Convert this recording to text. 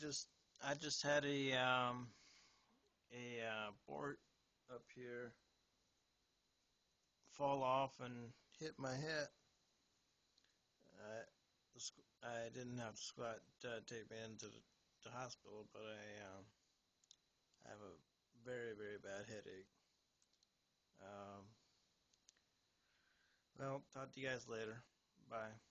just I just had a um, a uh, board up here fall off and hit my head. I I didn't have to squat uh, take me into the, the hospital, but I um, I have a very very bad headache. Um, well, talk to you guys later. Bye.